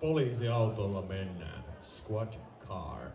poliisiautolla mennään. Squad car.